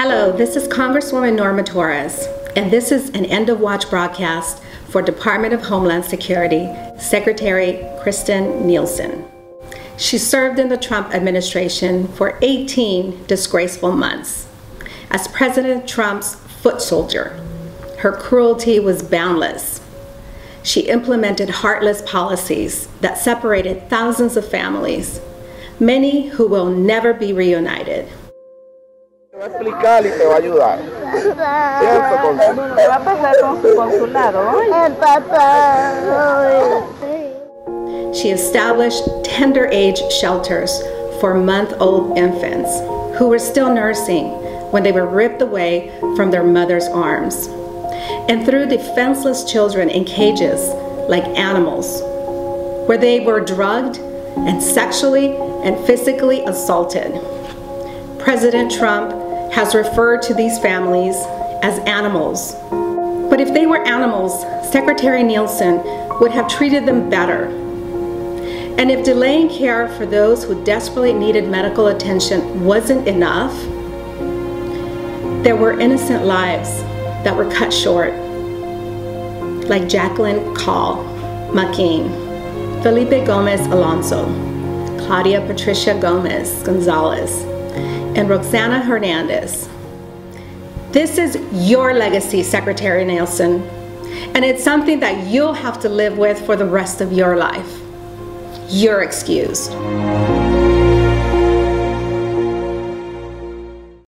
Hello, this is Congresswoman Norma Torres, and this is an end of watch broadcast for Department of Homeland Security Secretary Kirstjen Nielsen. She served in the Trump administration for 18 disgraceful months. As President Trump's foot soldier, her cruelty was boundless. She implemented heartless policies that separated thousands of families, many who will never be reunited. Te va a explicar y te va a ayudar. ¿Cierto, Consul? ¿Qué va a pasar con su consulado ¿eh? hoy? She established tender age shelters for month old infants who were still nursing when they were ripped away from their mother's arms, and threw defenseless children in cages like animals, where they were drugged and sexually and physically assaulted. President Trump has referred to these families as animals. But if they were animals, Secretary Nielsen would have treated them better. And if delaying care for those who desperately needed medical attention wasn't enough, there were innocent lives that were cut short, like Jakelin Caal Maquin, Felipe Gomez Alonzo, Claudia Patricia Gomez Gonzalez, and Roxana Hernandez. This is your legacy, Secretary Nelson, and it's something that you'll have to live with for the rest of your life. You're excused.